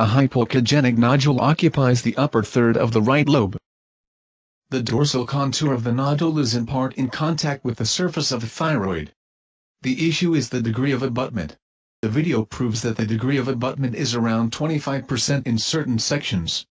A hypoechogenic nodule occupies the upper third of the right lobe. The dorsal contour of the nodule is in part in contact with the surface of the thyroid. The issue is the degree of abutment. The video proves that the degree of abutment is around 25% in certain sections.